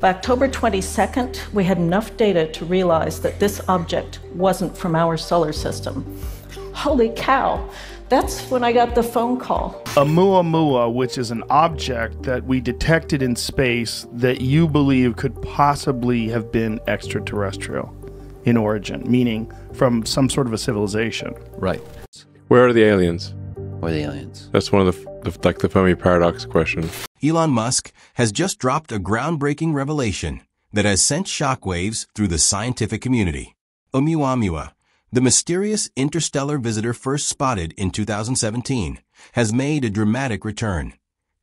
By October 22nd, we had enough data to realize that this object wasn't from our solar system. Holy cow! That's when I got the phone call. Oumuamua, which is an object that we detected in space that you believe could possibly have been extraterrestrial in origin, meaning from some sort of a civilization. Right. Where are the aliens? Or the aliens. That's one of the, the like the Fermi paradox question. Elon Musk has just dropped a groundbreaking revelation that has sent shockwaves through the scientific community. Oumuamua, the mysterious interstellar visitor first spotted in 2017, has made a dramatic return.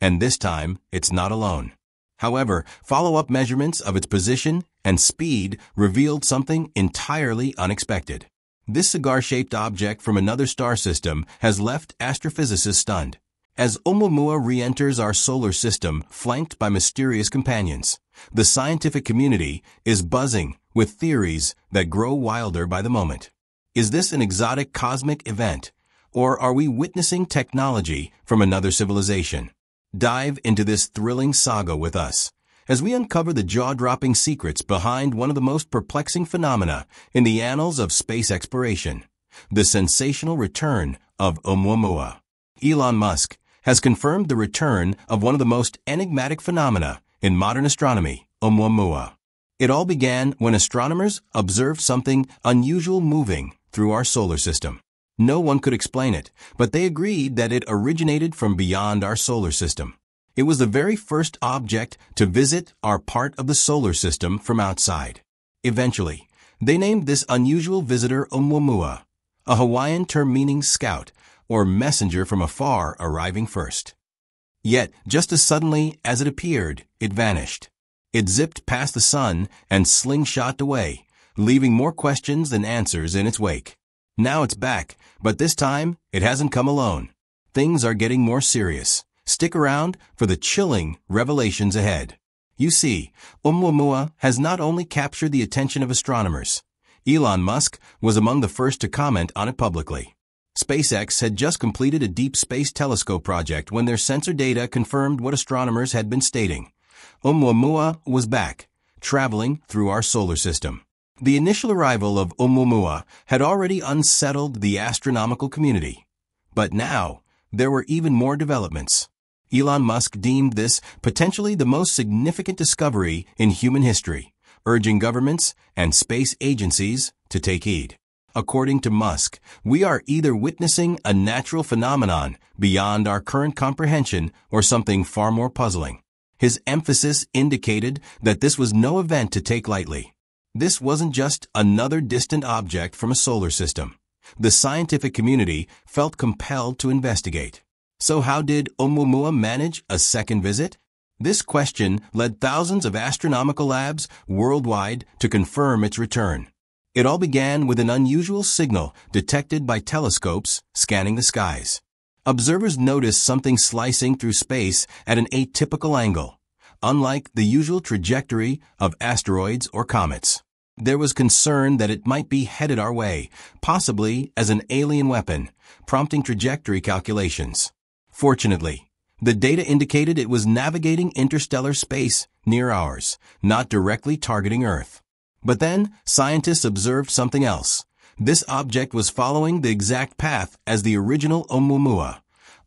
And this time, it's not alone. However, follow-up measurements of its position and speed revealed something entirely unexpected. This cigar-shaped object from another star system has left astrophysicists stunned. As Oumuamua re-enters our solar system flanked by mysterious companions, the scientific community is buzzing with theories that grow wilder by the moment. Is this an exotic cosmic event, or are we witnessing technology from another civilization? Dive into this thrilling saga with us as we uncover the jaw-dropping secrets behind one of the most perplexing phenomena in the annals of space exploration, the sensational return of Oumuamua. Elon Musk has confirmed the return of one of the most enigmatic phenomena in modern astronomy, Oumuamua. It all began when astronomers observed something unusual moving through our solar system. No one could explain it, but they agreed that it originated from beyond our solar system. It was the very first object to visit our part of the solar system from outside. Eventually, they named this unusual visitor Oumuamua, a Hawaiian term meaning scout or messenger from afar arriving first. Yet, just as suddenly as it appeared, it vanished. It zipped past the sun and slingshot away, leaving more questions than answers in its wake. Now it's back, but this time it hasn't come alone. Things are getting more serious. Stick around for the chilling revelations ahead. You see, Oumuamua has not only captured the attention of astronomers. Elon Musk was among the first to comment on it publicly. SpaceX had just completed a deep space telescope project when their sensor data confirmed what astronomers had been stating. Oumuamua was back, traveling through our solar system. The initial arrival of Oumuamua had already unsettled the astronomical community. But now, there were even more developments. Elon Musk deemed this potentially the most significant discovery in human history, urging governments and space agencies to take heed. According to Musk, we are either witnessing a natural phenomenon beyond our current comprehension or something far more puzzling. His emphasis indicated that this was no event to take lightly. This wasn't just another distant object from a solar system. The scientific community felt compelled to investigate. So how did Oumuamua manage a second visit? This question led thousands of astronomical labs worldwide to confirm its return. It all began with an unusual signal detected by telescopes scanning the skies. Observers noticed something slicing through space at an atypical angle, unlike the usual trajectory of asteroids or comets. There was concern that it might be headed our way, possibly as an alien weapon, prompting trajectory calculations. Fortunately, the data indicated it was navigating interstellar space near ours, not directly targeting Earth. But then, scientists observed something else. This object was following the exact path as the original Oumuamua,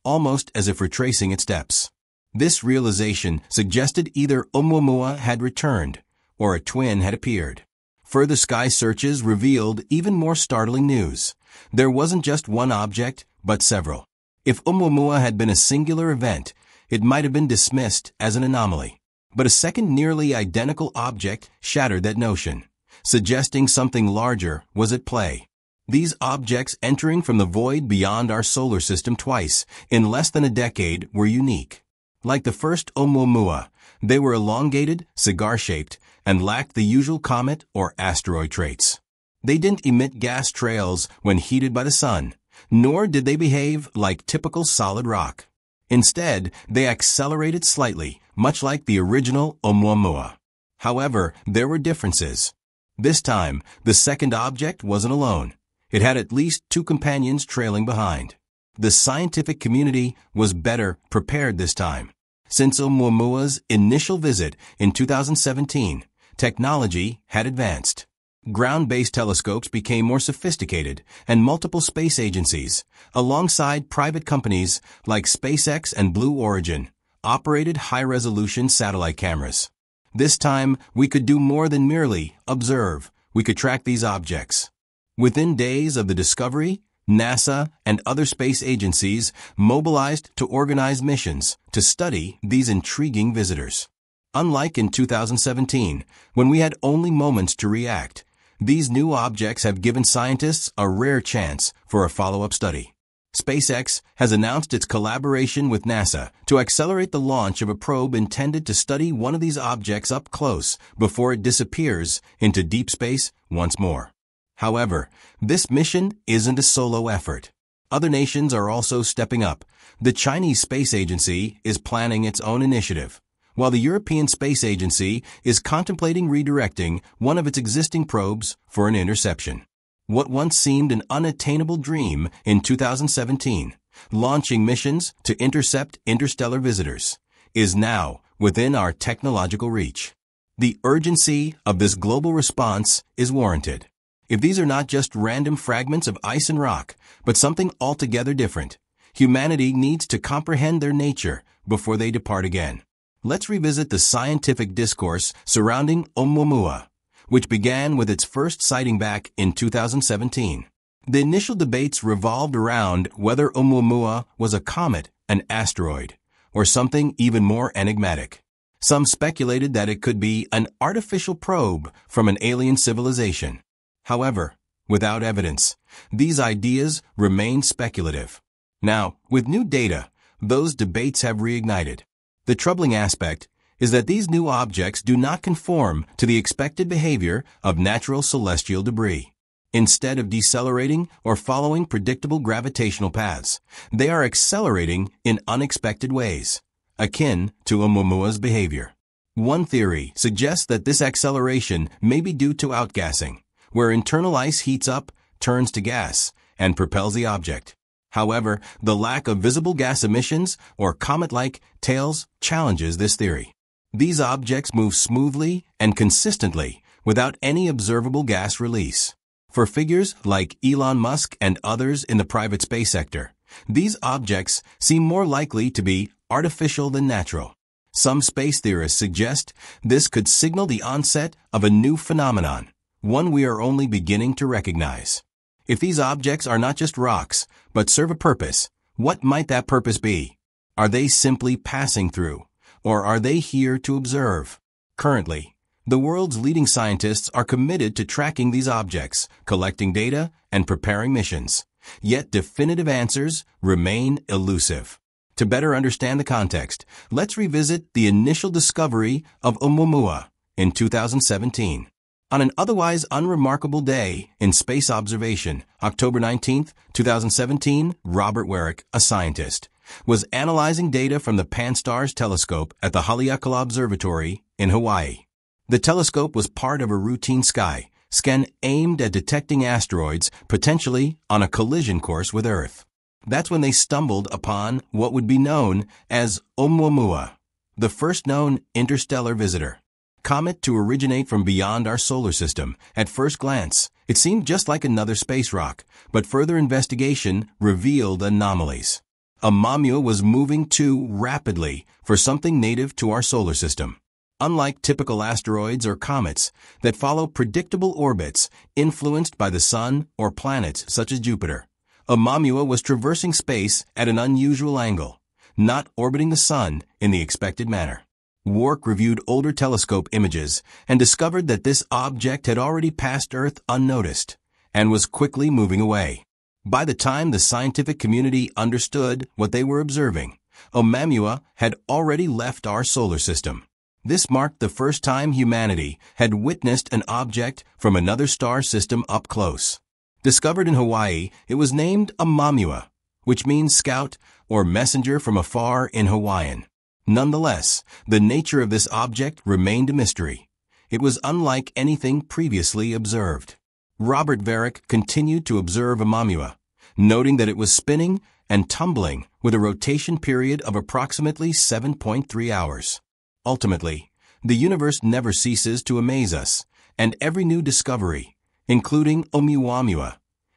almost as if retracing its steps. This realization suggested either Oumuamua had returned, or a twin had appeared. Further sky searches revealed even more startling news. There wasn't just one object, but several. If Oumuamua had been a singular event, it might have been dismissed as an anomaly. But a second nearly identical object shattered that notion, suggesting something larger was at play. These objects entering from the void beyond our solar system twice in less than a decade were unique. Like the first Oumuamua, they were elongated, cigar-shaped, and lacked the usual comet or asteroid traits. They didn't emit gas trails when heated by the sun, nor did they behave like typical solid rock. Instead, they accelerated slightly, much like the original Oumuamua. However, there were differences. This time, the second object wasn't alone. It had at least two companions trailing behind. The scientific community was better prepared this time. Since Oumuamua's initial visit in 2017, technology had advanced. Ground-based telescopes became more sophisticated and multiple space agencies, alongside private companies like SpaceX and Blue Origin, operated high-resolution satellite cameras. This time, we could do more than merely observe. We could track these objects. Within days of the discovery, NASA and other space agencies mobilized to organize missions to study these intriguing visitors. Unlike in 2017, when we had only moments to react, these new objects have given scientists a rare chance for a follow-up study. SpaceX has announced its collaboration with NASA to accelerate the launch of a probe intended to study one of these objects up close before it disappears into deep space once more. However, this mission isn't a solo effort. Other nations are also stepping up. The Chinese Space Agency is planning its own initiative, while the European Space Agency is contemplating redirecting one of its existing probes for an interception. What once seemed an unattainable dream in 2017, launching missions to intercept interstellar visitors, is now within our technological reach. The urgency of this global response is warranted if these are not just random fragments of ice and rock, but something altogether different. Humanity needs to comprehend their nature before they depart again. Let's revisit the scientific discourse surrounding Oumuamua, which began with its first sighting back in 2017. The initial debates revolved around whether Oumuamua was a comet, an asteroid, or something even more enigmatic. Some speculated that it could be an artificial probe from an alien civilization. However, without evidence, these ideas remain speculative. Now, with new data, those debates have reignited. The troubling aspect is that these new objects do not conform to the expected behavior of natural celestial debris. Instead of decelerating or following predictable gravitational paths, they are accelerating in unexpected ways, akin to Oumuamua's behavior. One theory suggests that this acceleration may be due to outgassing, where internal ice heats up, turns to gas, and propels the object. However, the lack of visible gas emissions or comet-like tails challenges this theory. These objects move smoothly and consistently without any observable gas release. For figures like Elon Musk and others in the private space sector, these objects seem more likely to be artificial than natural. Some space theorists suggest this could signal the onset of a new phenomenon, one we are only beginning to recognize. If these objects are not just rocks, but serve a purpose, what might that purpose be? Are they simply passing through, or are they here to observe? Currently, the world's leading scientists are committed to tracking these objects, collecting data, and preparing missions. Yet definitive answers remain elusive. To better understand the context, let's revisit the initial discovery of Oumuamua in 2017. On an otherwise unremarkable day in space observation, October 19, 2017, Robert Weryk, a scientist, was analyzing data from the Pan-STARRS telescope at the Haleakala Observatory in Hawaii. The telescope was part of a routine sky scan aimed at detecting asteroids potentially on a collision course with Earth. That's when they stumbled upon what would be known as Oumuamua, the first known interstellar visitor comet to originate from beyond our solar system. At first glance, it seemed just like another space rock, but further investigation revealed anomalies. Oumuamua was moving too rapidly for something native to our solar system. Unlike typical asteroids or comets that follow predictable orbits influenced by the sun or planets such as Jupiter, Oumuamua was traversing space at an unusual angle, not orbiting the sun in the expected manner. Weryk reviewed older telescope images and discovered that this object had already passed Earth unnoticed and was quickly moving away. By the time the scientific community understood what they were observing, Oumuamua had already left our solar system. This marked the first time humanity had witnessed an object from another star system up close. Discovered in Hawaii, it was named Oumuamua, which means scout or messenger from afar in Hawaiian. Nonetheless, the nature of this object remained a mystery. It was unlike anything previously observed. Robert Weryk continued to observe Oumuamua, noting that it was spinning and tumbling with a rotation period of approximately 7.3 hours. Ultimately, the universe never ceases to amaze us, and every new discovery, including Oumuamua,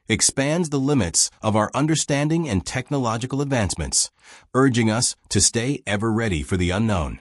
expands the limits of our understanding and technological advancements, urging us to stay ever ready for the unknown.